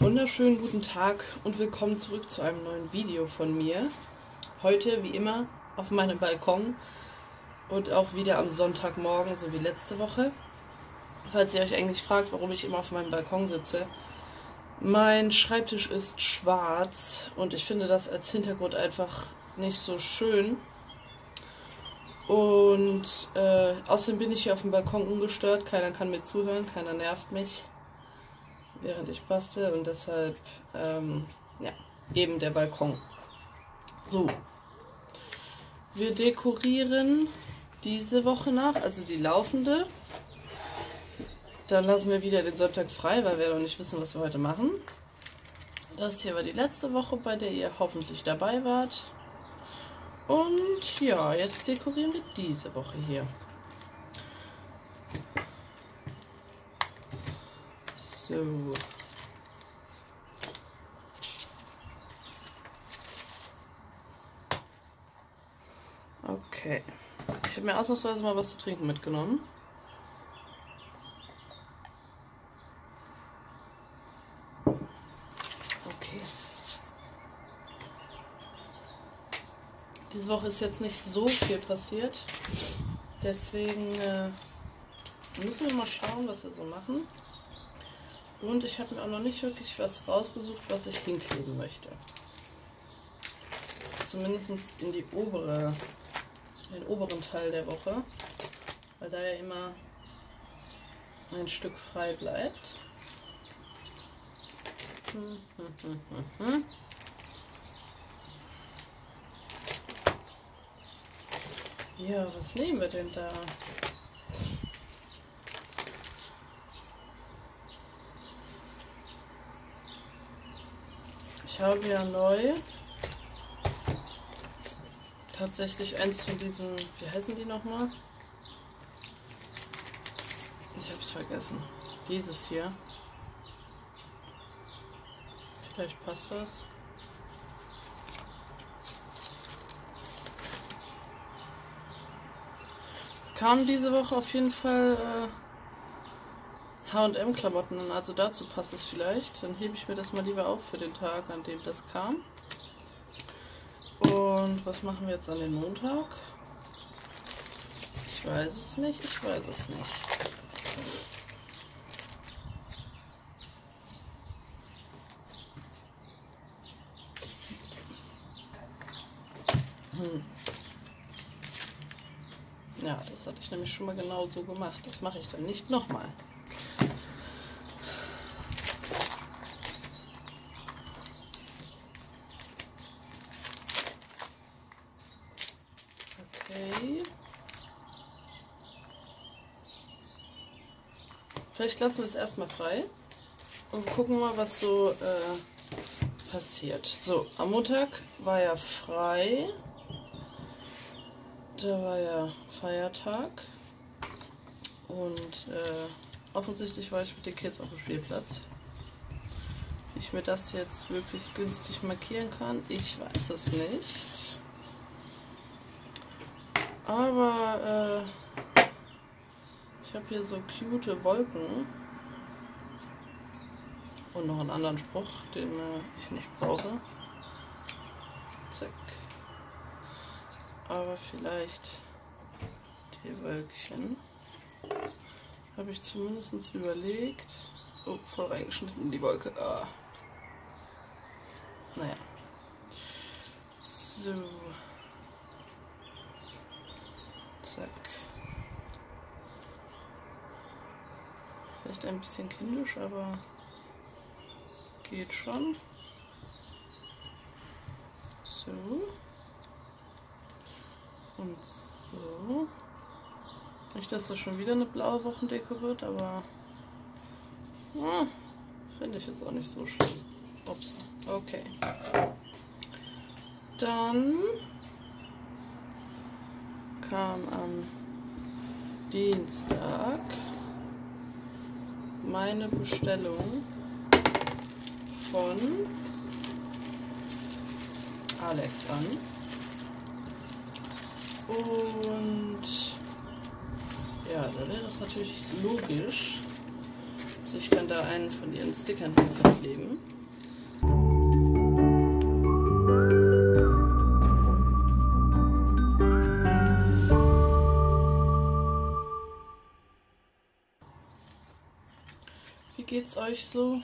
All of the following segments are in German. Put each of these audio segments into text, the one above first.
Wunderschönen guten Tag und willkommen zurück zu einem neuen Video von mir. Heute, wie immer, auf meinem Balkon und auch wieder am Sonntagmorgen, so wie letzte Woche. Falls ihr euch eigentlich fragt, warum ich immer auf meinem Balkon sitze. Mein Schreibtisch ist schwarz und ich finde das als Hintergrund einfach nicht so schön. Und äh, außerdem bin ich hier auf dem Balkon ungestört, keiner kann mir zuhören, keiner nervt mich während ich bastel und deshalb ähm, ja, eben der Balkon. So, wir dekorieren diese Woche nach, also die laufende. Dann lassen wir wieder den Sonntag frei, weil wir noch nicht wissen, was wir heute machen. Das hier war die letzte Woche, bei der ihr hoffentlich dabei wart. Und ja, jetzt dekorieren wir diese Woche hier. So. Okay. Ich habe mir ausnahmsweise mal was zu trinken mitgenommen. Okay. Diese Woche ist jetzt nicht so viel passiert. Deswegen äh, müssen wir mal schauen, was wir so machen. Und ich habe mir auch noch nicht wirklich was rausgesucht, was ich hinkleben möchte. Zumindest in die obere, in den oberen Teil der Woche. Weil da ja immer ein Stück frei bleibt. Ja, was nehmen wir denn da? Ich habe ja neu tatsächlich eins von diesen, wie heißen die nochmal? Ich habe es vergessen. Dieses hier. Vielleicht passt das. Es kam diese Woche auf jeden Fall äh, HM-Klamotten an, also dazu passt es vielleicht. Dann hebe ich mir das mal lieber auf für den Tag, an dem das kam. Und was machen wir jetzt an den Montag? Ich weiß es nicht, ich weiß es nicht. Hm. Ja, das hatte ich nämlich schon mal genau so gemacht. Das mache ich dann nicht nochmal. Vielleicht lassen wir es erstmal frei und gucken mal, was so äh, passiert. So, am Montag war ja frei. Da war ja Feiertag. Und äh, offensichtlich war ich mit den Kids auf dem Spielplatz. Wie ich mir das jetzt wirklich günstig markieren kann, ich weiß es nicht. Aber äh, ich habe hier so cute Wolken. Und noch einen anderen Spruch, den äh, ich nicht brauche. Zack. Aber vielleicht die Wölkchen. Habe ich zumindest überlegt. Oh, voll reingeschnitten in die Wolke. Ah. Naja. So. Zack. Ein bisschen kindisch, aber geht schon. So. Und so. Nicht, dass das schon wieder eine blaue Wochendeko wird, aber hm, finde ich jetzt auch nicht so schlimm. Ups. Okay. Dann kam am Dienstag meine Bestellung von Alex an. Und ja, da wäre es natürlich logisch, ich kann da einen von ihren Stickern hinzukleben. Geht's euch so?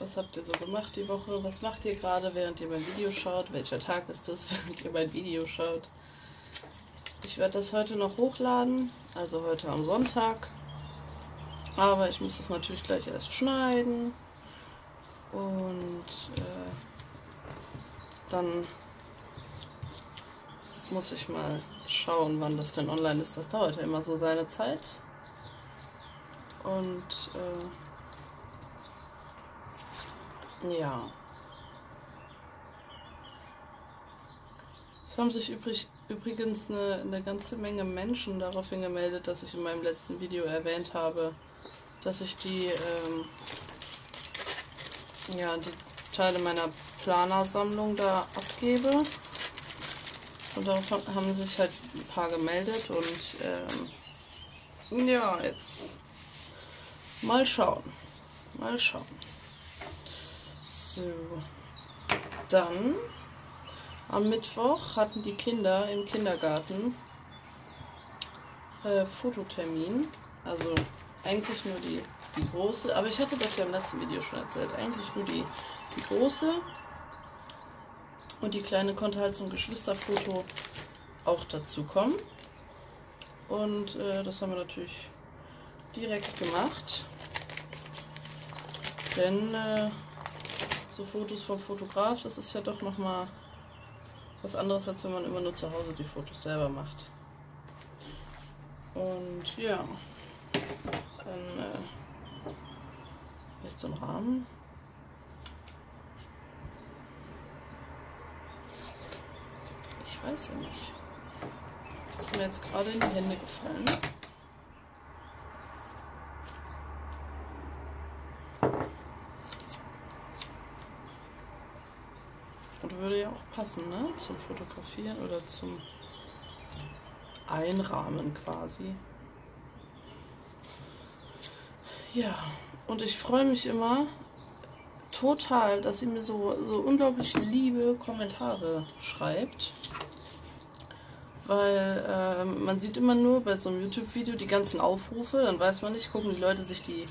Was habt ihr so gemacht die Woche? Was macht ihr gerade, während ihr mein Video schaut? Welcher Tag ist es, während ihr mein Video schaut? Ich werde das heute noch hochladen, also heute am Sonntag. Aber ich muss es natürlich gleich erst schneiden. Und äh, dann muss ich mal schauen, wann das denn online ist. Das dauert ja immer so seine Zeit. Und äh, ja. Es haben sich übrig, übrigens eine, eine ganze Menge Menschen daraufhin gemeldet, dass ich in meinem letzten Video erwähnt habe, dass ich die, ähm, ja, die Teile meiner Planersammlung da abgebe. Und darauf haben sich halt ein paar gemeldet und ähm, ja, jetzt mal schauen. Mal schauen. So. Dann am Mittwoch hatten die Kinder im Kindergarten äh, Fototermin. Also eigentlich nur die, die große, aber ich hatte das ja im letzten Video schon erzählt. Eigentlich nur die, die große. Und die kleine konnte halt zum Geschwisterfoto auch dazu kommen. Und äh, das haben wir natürlich direkt gemacht. Denn äh, so Fotos vom Fotograf, das ist ja doch nochmal was anderes, als wenn man immer nur zu Hause die Fotos selber macht. Und ja, dann äh, vielleicht so ein Rahmen. Ich weiß ja nicht. Das ist mir jetzt gerade in die Hände gefallen. Und würde ja auch passen, ne? Zum Fotografieren oder zum Einrahmen quasi. Ja, und ich freue mich immer total, dass sie mir so, so unglaublich liebe Kommentare schreibt. Weil äh, man sieht immer nur bei so einem YouTube-Video die ganzen Aufrufe, dann weiß man nicht, gucken die Leute sich die,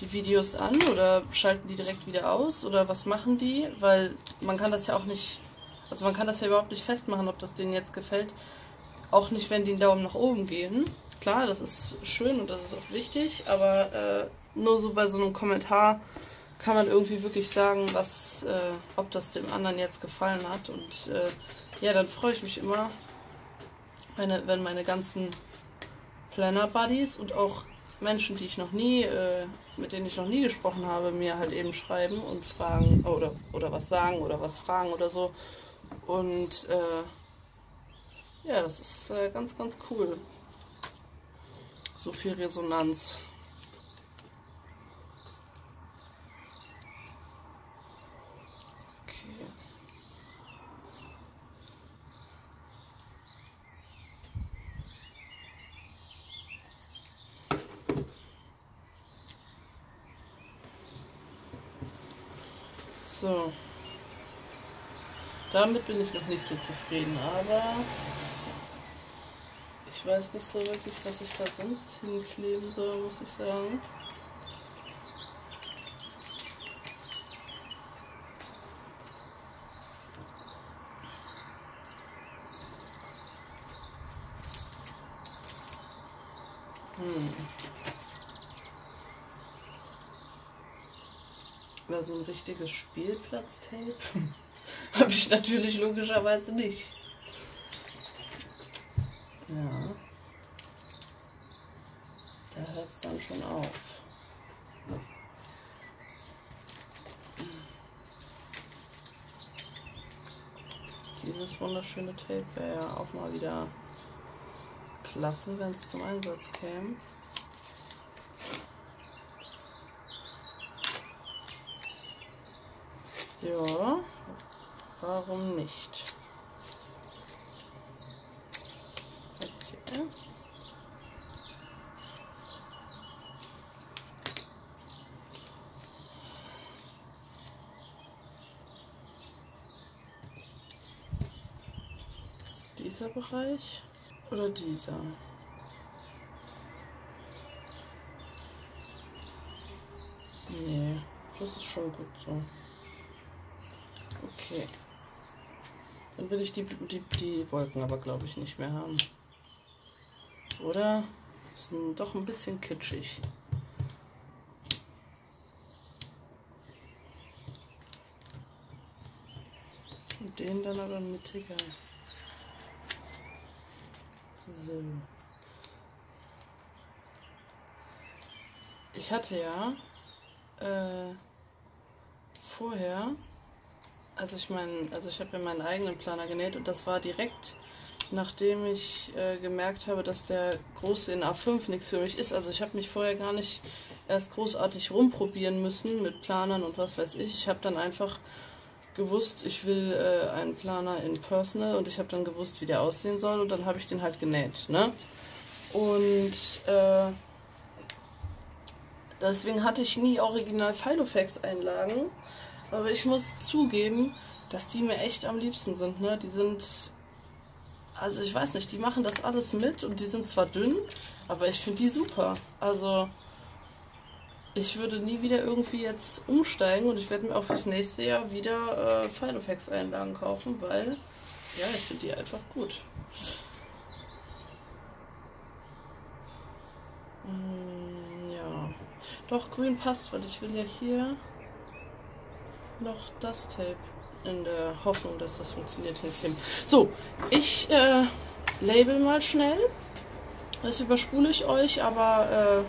die Videos an oder schalten die direkt wieder aus oder was machen die? Weil man kann das ja auch nicht, also man kann das ja überhaupt nicht festmachen, ob das denen jetzt gefällt. Auch nicht, wenn die einen Daumen nach oben geben. Klar, das ist schön und das ist auch wichtig, aber äh, nur so bei so einem Kommentar kann man irgendwie wirklich sagen, was, äh, ob das dem anderen jetzt gefallen hat. Und äh, ja, dann freue ich mich immer, meine, wenn meine ganzen Planner-Buddies und auch Menschen, die ich noch nie, äh, mit denen ich noch nie gesprochen habe, mir halt eben schreiben und fragen oder, oder was sagen oder was fragen oder so. Und äh, ja, das ist äh, ganz, ganz cool. So viel Resonanz. So. Damit bin ich noch nicht so zufrieden, aber ich weiß nicht so wirklich, was ich da sonst hinkleben soll, muss ich sagen. Hm. War so ein richtiges Spielplatztape? Habe ich natürlich logischerweise nicht. Ja. Da hört es dann schon auf. Dieses wunderschöne Tape wäre ja auch mal wieder klasse, wenn es zum Einsatz käme. Ja, Warum nicht? Dieser Bereich oder dieser? Nee, das ist schon gut so. Okay. Dann will ich die, die, die Wolken aber, glaube ich, nicht mehr haben. Oder? Sind doch ein bisschen kitschig. Und den dann aber mittiger. So. Ich hatte ja äh, vorher, also ich meinen, also ich habe ja meinen eigenen Planer genäht und das war direkt nachdem ich äh, gemerkt habe, dass der große in A5 nichts für mich ist. Also ich habe mich vorher gar nicht erst großartig rumprobieren müssen mit Planern und was weiß ich. Ich habe dann einfach gewusst, ich will äh, einen Planer in Personal und ich habe dann gewusst, wie der aussehen soll und dann habe ich den halt genäht. Ne? Und äh, deswegen hatte ich nie original Filofax-Einlagen, aber ich muss zugeben, dass die mir echt am liebsten sind. Ne? Die sind also ich weiß nicht, die machen das alles mit und die sind zwar dünn, aber ich finde die super. Also ich würde nie wieder irgendwie jetzt umsteigen und ich werde mir auch fürs nächste Jahr wieder äh, Filofax-Einlagen kaufen, weil ja, ich finde die einfach gut. Hm, ja, doch grün passt, weil ich will ja hier noch das Tape in der Hoffnung, dass das funktioniert, hinkleben. So, ich äh, label mal schnell. Das überspule ich euch, aber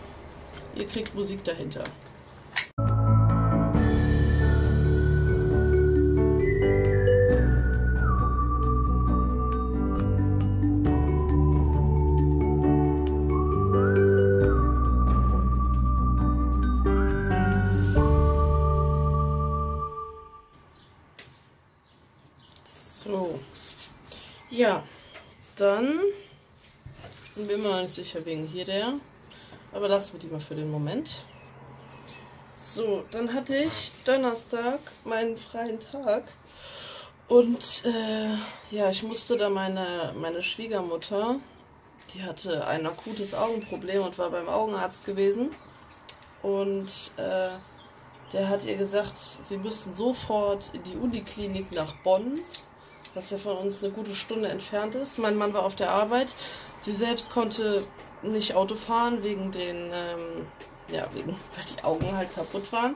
äh, ihr kriegt Musik dahinter. Nicht sicher wegen hier der. Aber lassen wir die mal für den Moment. So, dann hatte ich Donnerstag meinen freien Tag. Und äh, ja, ich musste da meine, meine Schwiegermutter, die hatte ein akutes Augenproblem und war beim Augenarzt gewesen. Und äh, der hat ihr gesagt, sie müssten sofort in die Uniklinik nach Bonn was ja von uns eine gute Stunde entfernt ist. Mein Mann war auf der Arbeit. Sie selbst konnte nicht Auto fahren wegen den, ähm, ja, wegen, weil die Augen halt kaputt waren.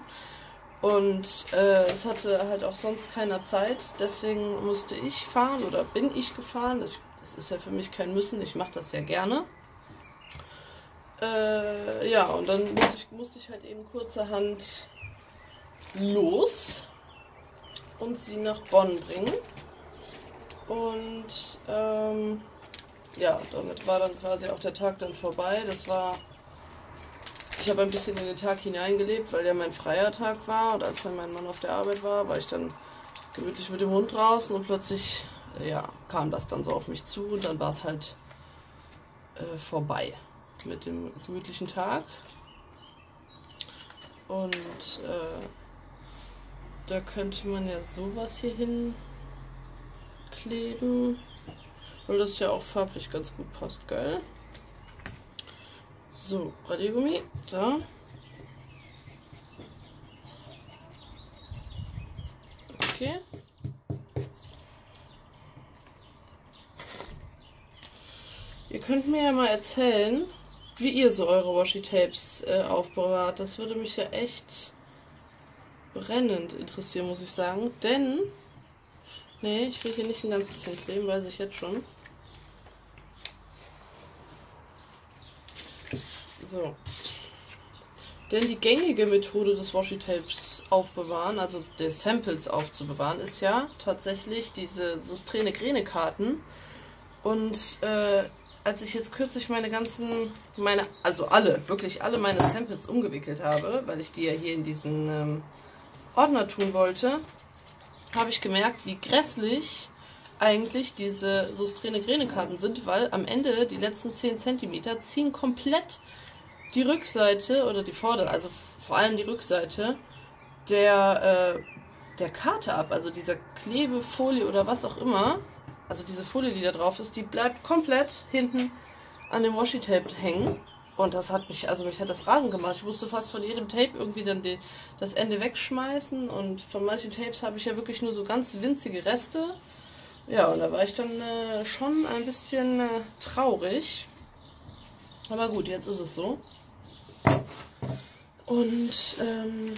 Und äh, es hatte halt auch sonst keiner Zeit. Deswegen musste ich fahren oder bin ich gefahren. Das, das ist ja für mich kein Müssen. Ich mache das sehr gerne. Äh, ja, und dann musste ich, musste ich halt eben kurzerhand los und sie nach Bonn bringen. Und ähm, ja, damit war dann quasi auch der Tag dann vorbei. Das war. Ich habe ein bisschen in den Tag hineingelebt, weil ja mein freier Tag war. Und als dann mein Mann auf der Arbeit war, war ich dann gemütlich mit dem Hund draußen und plötzlich ja, kam das dann so auf mich zu und dann war es halt äh, vorbei mit dem gemütlichen Tag. Und äh, da könnte man ja sowas hier hin kleben. Weil das ja auch farblich ganz gut passt, geil. So, Radiergummi, da. Okay. Ihr könnt mir ja mal erzählen, wie ihr so eure Washi-Tapes äh, aufbewahrt. Das würde mich ja echt brennend interessieren, muss ich sagen. Denn Nee, ich will hier nicht ein ganzes hinkleben, weiß ich jetzt schon. So. Denn die gängige Methode des Washi-Tapes aufbewahren, also des Samples aufzubewahren, ist ja tatsächlich diese Sustrene-Grene-Karten. Und äh, als ich jetzt kürzlich meine ganzen, meine, also alle, wirklich alle meine Samples umgewickelt habe, weil ich die ja hier in diesen ähm, Ordner tun wollte, habe ich gemerkt, wie grässlich eigentlich diese Sostrene-Grene-Karten sind, weil am Ende die letzten 10 cm ziehen komplett die Rückseite oder die Vorder-, also vor allem die Rückseite der, äh, der Karte ab. Also dieser Klebefolie oder was auch immer, also diese Folie, die da drauf ist, die bleibt komplett hinten an dem Washi-Tape hängen. Und das hat mich, also mich hat das rasend gemacht. Ich musste fast von jedem Tape irgendwie dann die, das Ende wegschmeißen. Und von manchen Tapes habe ich ja wirklich nur so ganz winzige Reste. Ja, und da war ich dann äh, schon ein bisschen äh, traurig. Aber gut, jetzt ist es so. Und ähm,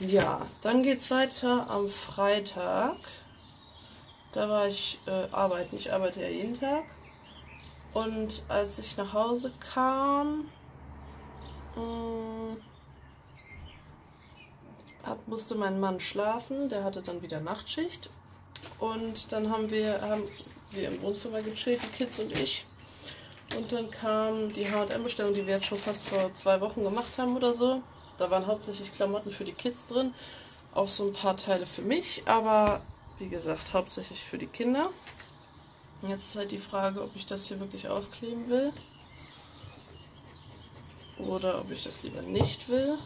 ja, dann geht es weiter am Freitag. Da war ich äh, arbeiten. Ich arbeite ja jeden Tag. Und als ich nach Hause kam, äh, hab, musste mein Mann schlafen. Der hatte dann wieder Nachtschicht. Und dann haben wir, haben wir im Wohnzimmer gechillt, die Kids und ich. Und dann kam die H&M-Bestellung, die wir jetzt schon fast vor zwei Wochen gemacht haben oder so. Da waren hauptsächlich Klamotten für die Kids drin. Auch so ein paar Teile für mich, aber wie gesagt, hauptsächlich für die Kinder. Jetzt ist halt die Frage, ob ich das hier wirklich aufkleben will. Oder ob ich das lieber nicht will.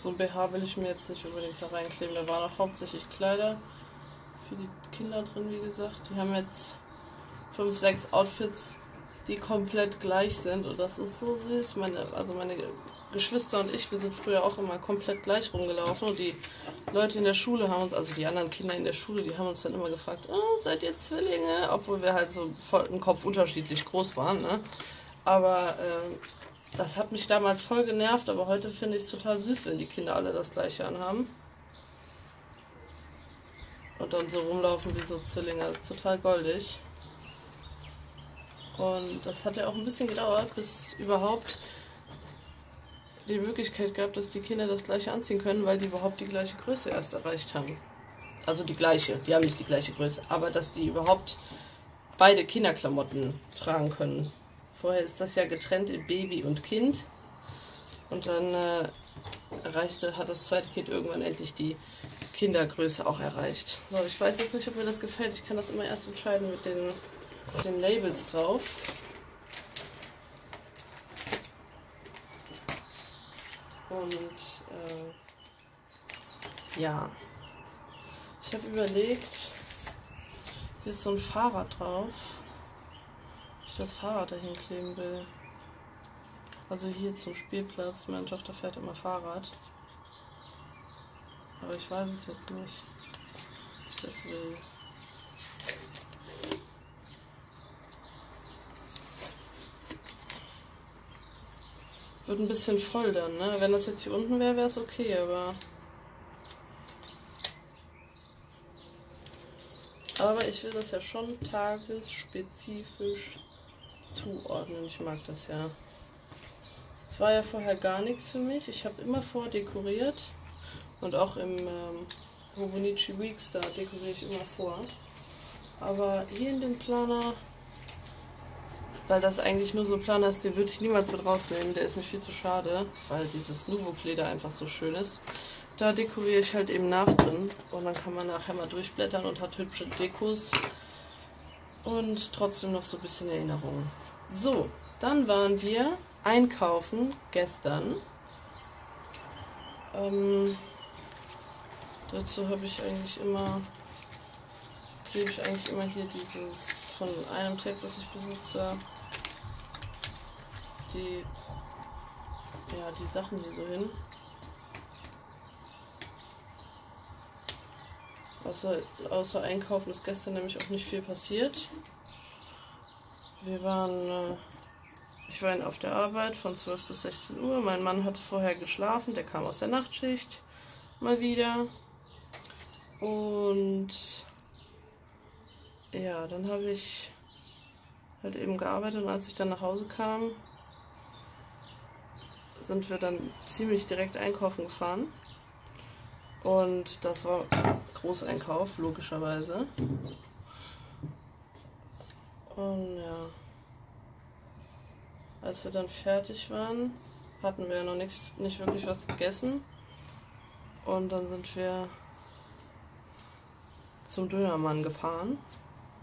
So ein BH will ich mir jetzt nicht unbedingt da reinkleben. Da waren auch hauptsächlich Kleider für die Kinder drin, wie gesagt. Die haben jetzt fünf, sechs Outfits, die komplett gleich sind. Und das ist so süß. Meine, also meine Geschwister und ich, wir sind früher auch immer komplett gleich rumgelaufen. Und die Leute in der Schule haben uns, also die anderen Kinder in der Schule, die haben uns dann immer gefragt, oh, seid ihr Zwillinge? Obwohl wir halt so voll im Kopf unterschiedlich groß waren. Ne? Aber äh, das hat mich damals voll genervt, aber heute finde ich es total süß, wenn die Kinder alle das gleiche anhaben. Und dann so rumlaufen wie so Zwillinge. Das ist total goldig. Und das hat ja auch ein bisschen gedauert, bis überhaupt die Möglichkeit gab, dass die Kinder das gleiche anziehen können, weil die überhaupt die gleiche Größe erst erreicht haben. Also die gleiche, die haben nicht die gleiche Größe, aber dass die überhaupt beide Kinderklamotten tragen können. Vorher ist das ja getrennt in Baby und Kind. Und dann äh, erreichte, hat das zweite Kind irgendwann endlich die Kindergröße auch erreicht. So, ich weiß jetzt nicht, ob mir das gefällt. Ich kann das immer erst entscheiden mit den, mit den Labels drauf. Und äh, ja, ich habe überlegt, jetzt so ein Fahrrad drauf das Fahrrad dahin kleben will. Also hier zum Spielplatz. Meine Tochter fährt immer Fahrrad. Aber ich weiß es jetzt nicht. Ich das will. Wird ein bisschen voll dann, ne? Wenn das jetzt hier unten wäre, wäre es okay, aber. Aber ich will das ja schon tagesspezifisch zuordnen. Ich mag das ja. Es war ja vorher gar nichts für mich. Ich habe immer vordekoriert. Und auch im ähm, Hobonichi Weeks, da dekoriere ich immer vor. Aber hier in den Planer, weil das eigentlich nur so Planer ist, den würde ich niemals mit rausnehmen. Der ist mir viel zu schade, weil dieses Nuvo-Kleder einfach so schön ist. Da dekoriere ich halt eben nach drin. Und dann kann man nachher mal durchblättern und hat hübsche Dekos und trotzdem noch so ein bisschen Erinnerung. So, dann waren wir einkaufen gestern. Ähm, dazu habe ich eigentlich immer, klebe ich eigentlich immer hier dieses von einem Tape, was ich besitze, die, ja, die Sachen hier so hin. Außer, außer Einkaufen ist gestern nämlich auch nicht viel passiert. Wir waren, äh, ich war auf der Arbeit von 12 bis 16 Uhr. Mein Mann hatte vorher geschlafen, der kam aus der Nachtschicht mal wieder. Und ja, dann habe ich halt eben gearbeitet und als ich dann nach Hause kam, sind wir dann ziemlich direkt einkaufen gefahren. Und das war Großeinkauf, logischerweise. Und ja. Als wir dann fertig waren, hatten wir noch nichts, nicht wirklich was gegessen. Und dann sind wir zum Dönermann gefahren.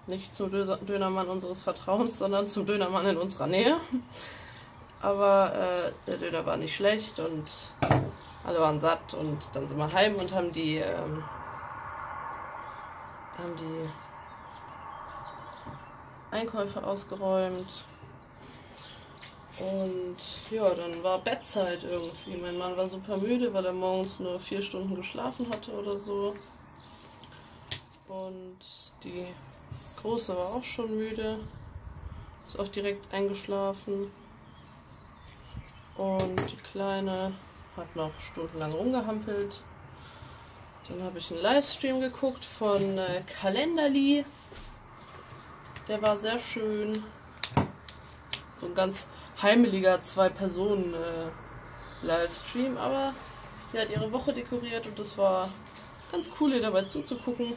Nicht zum Dönermann unseres Vertrauens, sondern zum Dönermann in unserer Nähe. Aber äh, der Döner war nicht schlecht und alle waren satt und dann sind wir heim und haben die, ähm, haben die Einkäufe ausgeräumt. Und ja, dann war Bettzeit irgendwie. Mein Mann war super müde, weil er morgens nur vier Stunden geschlafen hatte oder so. Und die Große war auch schon müde. Ist auch direkt eingeschlafen. Und die Kleine hat noch stundenlang rumgehampelt. Dann habe ich einen Livestream geguckt von äh, Kalenderli. Der war sehr schön. So ein ganz heimeliger Zwei-Personen-Livestream, äh, aber sie hat ihre Woche dekoriert und es war ganz cool, ihr dabei zuzugucken.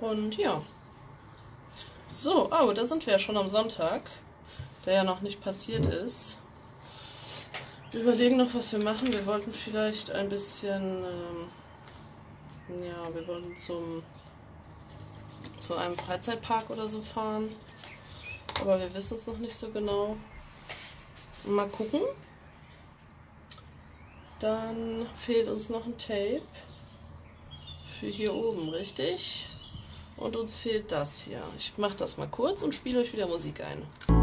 Und ja. So, oh, da sind wir ja schon am Sonntag, der ja noch nicht passiert ist. Wir überlegen noch, was wir machen. Wir wollten vielleicht ein bisschen, ähm, ja, wir wollten zum zu einem Freizeitpark oder so fahren. Aber wir wissen es noch nicht so genau. Mal gucken. Dann fehlt uns noch ein Tape. Für hier oben, richtig? Und uns fehlt das hier. Ich mache das mal kurz und spiele euch wieder Musik ein.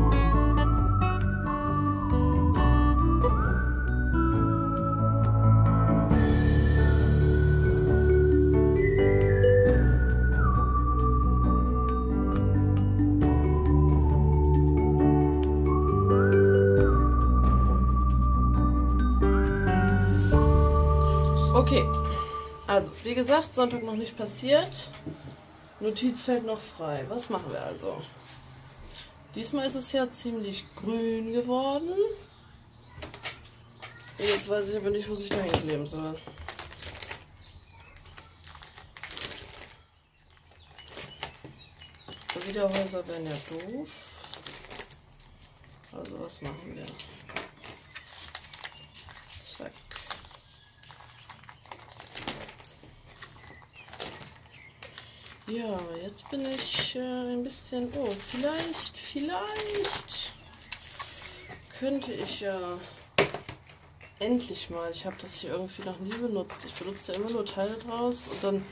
Gesagt, Sonntag noch nicht passiert. Notizfeld noch frei. Was machen wir also? Diesmal ist es ja ziemlich grün geworden. Jetzt weiß ich aber nicht, wo sich da hinkleben soll. Wiederhäuser wären ja doof. Also was machen wir? Ja, jetzt bin ich äh, ein bisschen... Oh, vielleicht, vielleicht könnte ich ja endlich mal... Ich habe das hier irgendwie noch nie benutzt. Ich benutze ja immer nur Teile draus und dann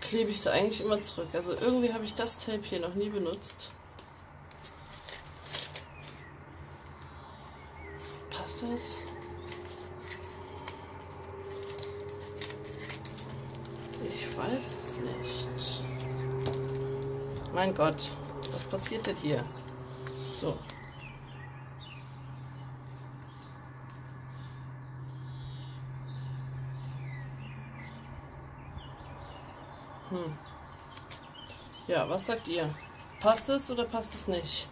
klebe ich sie eigentlich immer zurück. Also irgendwie habe ich das Tape hier noch nie benutzt. Passt das? Ich weiß es nicht. Mein Gott, was passiert denn hier? So. Hm. Ja, was sagt ihr? Passt es oder passt es nicht?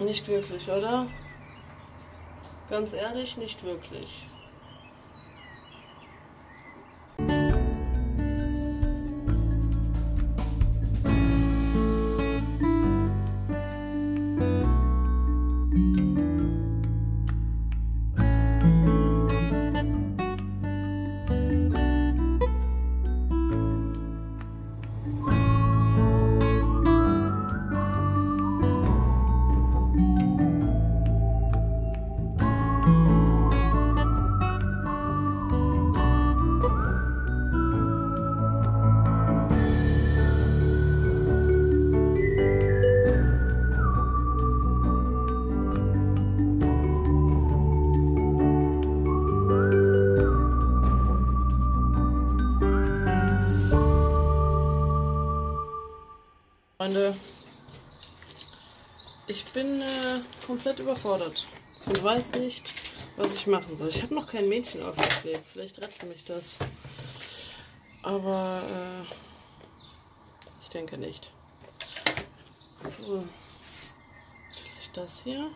Nicht wirklich, oder? Ganz ehrlich, nicht wirklich. Freunde, ich bin äh, komplett überfordert und weiß nicht, was ich machen soll. Ich habe noch kein Mädchen aufgeklebt. Vielleicht rettet mich das. Aber äh, ich denke nicht. Vielleicht das hier.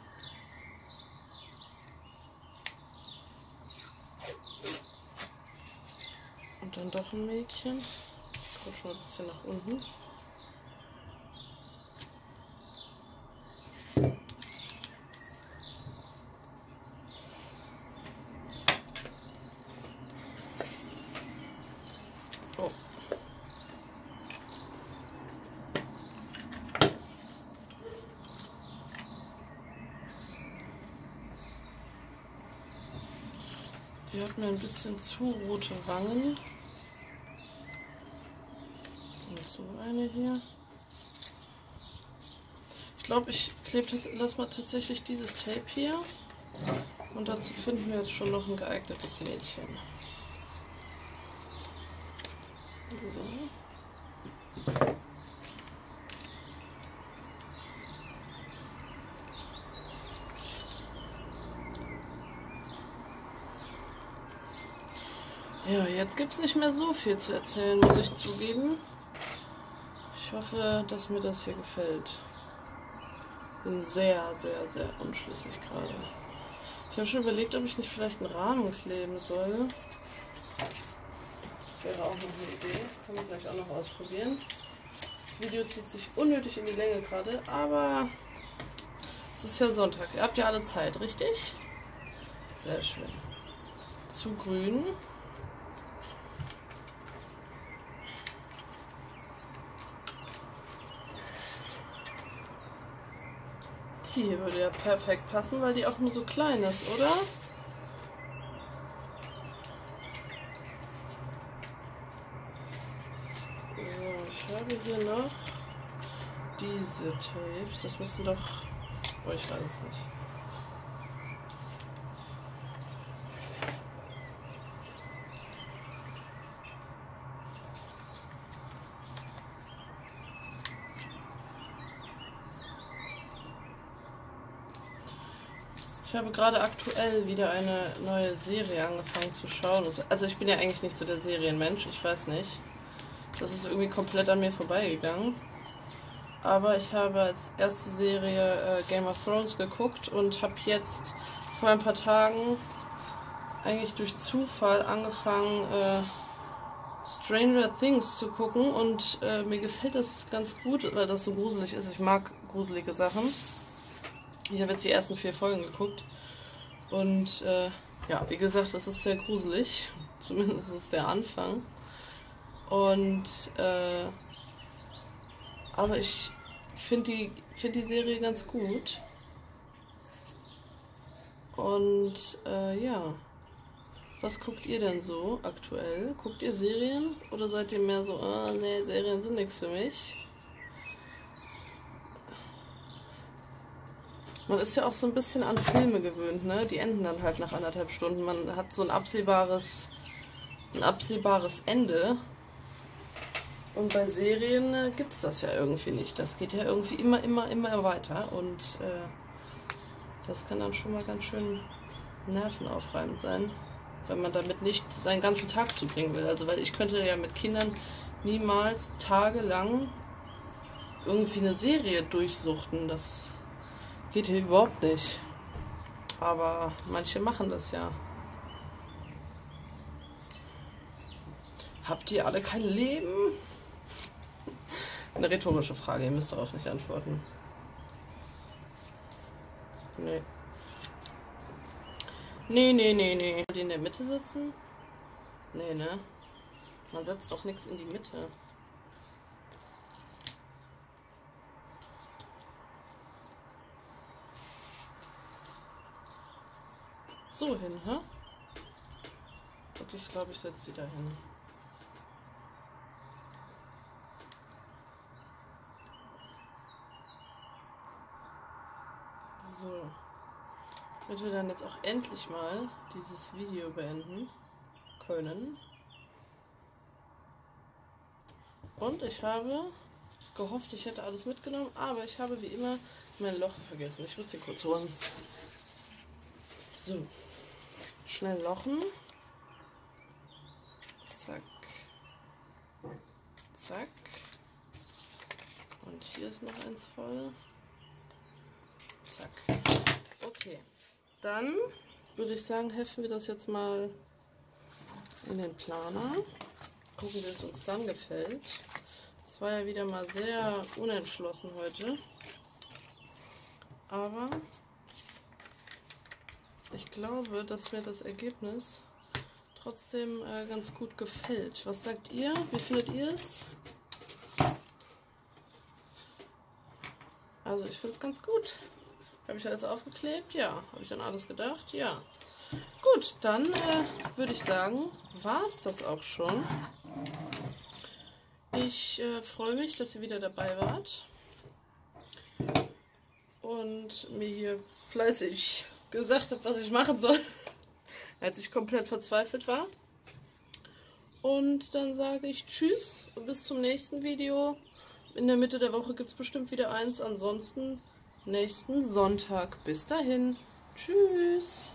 Und dann doch ein Mädchen. Ich komme schon mal ein bisschen nach unten. Die hat mir ein bisschen zu rote Wangen. Und so eine hier. Ich glaube, ich klebe lass mal tatsächlich dieses Tape hier. Und dazu finden wir jetzt schon noch ein geeignetes Mädchen. So. Ja, jetzt gibt es nicht mehr so viel zu erzählen, muss ich zugeben. Ich hoffe, dass mir das hier gefällt. Bin sehr, sehr, sehr unschlüssig gerade. Ich habe schon überlegt, ob ich nicht vielleicht einen Rahmen kleben soll. Das wäre auch noch eine Idee. Kann man gleich auch noch ausprobieren. Das Video zieht sich unnötig in die Länge gerade, aber es ist ja Sonntag. Ihr habt ja alle Zeit, richtig? Sehr schön. Zu grün. Die hier würde ja perfekt passen, weil die auch nur so klein ist, oder? So, ich habe hier noch diese Tapes. Das müssen doch... Oh, ich weiß es nicht. Ich habe gerade aktuell wieder eine neue Serie angefangen zu schauen. Also ich bin ja eigentlich nicht so der Serienmensch, ich weiß nicht. Das ist irgendwie komplett an mir vorbeigegangen. Aber ich habe als erste Serie äh, Game of Thrones geguckt und habe jetzt vor ein paar Tagen eigentlich durch Zufall angefangen, äh, Stranger Things zu gucken und äh, mir gefällt das ganz gut, weil das so gruselig ist. Ich mag gruselige Sachen. Ich habe jetzt die ersten vier Folgen geguckt. Und äh, ja, wie gesagt, das ist sehr gruselig. Zumindest ist der Anfang. Und äh, aber ich finde die, find die Serie ganz gut. Und äh, ja. Was guckt ihr denn so aktuell? Guckt ihr Serien? Oder seid ihr mehr so, ah, nee, Serien sind nichts für mich? Man ist ja auch so ein bisschen an Filme gewöhnt, ne? Die enden dann halt nach anderthalb Stunden. Man hat so ein absehbares, ein absehbares Ende. Und bei Serien äh, gibt es das ja irgendwie nicht. Das geht ja irgendwie immer, immer, immer weiter. Und äh, das kann dann schon mal ganz schön nervenaufreibend sein, wenn man damit nicht seinen ganzen Tag zubringen will. Also, weil ich könnte ja mit Kindern niemals tagelang irgendwie eine Serie durchsuchten. Das Geht hier überhaupt nicht. Aber manche machen das ja. Habt ihr alle kein Leben? Eine rhetorische Frage, ihr müsst darauf nicht antworten. Nee. Nee, nee, nee, nee. Die in der Mitte sitzen? Nee, ne? Man setzt doch nichts in die Mitte. So hin, hä? Und ich glaube, ich setze sie da hin. So. Damit wir dann jetzt auch endlich mal dieses Video beenden können. Und ich habe gehofft, ich hätte alles mitgenommen, aber ich habe wie immer mein Loch vergessen. Ich muss den kurz holen. So schnell lochen. Zack. Zack. Und hier ist noch eins voll. Zack. Okay. Dann würde ich sagen, heften wir das jetzt mal in den Planer. Gucken, wie es uns dann gefällt. Es war ja wieder mal sehr unentschlossen heute. Aber ich glaube, dass mir das Ergebnis trotzdem äh, ganz gut gefällt. Was sagt ihr? Wie findet ihr es? Also ich finde es ganz gut. Habe ich alles aufgeklebt? Ja. Habe ich dann alles gedacht? Ja. Gut, dann äh, würde ich sagen, war es das auch schon. Ich äh, freue mich, dass ihr wieder dabei wart und mir hier fleißig gesagt habt, was ich machen soll, als ich komplett verzweifelt war. Und dann sage ich Tschüss und bis zum nächsten Video. In der Mitte der Woche gibt es bestimmt wieder eins. Ansonsten nächsten Sonntag. Bis dahin. Tschüss.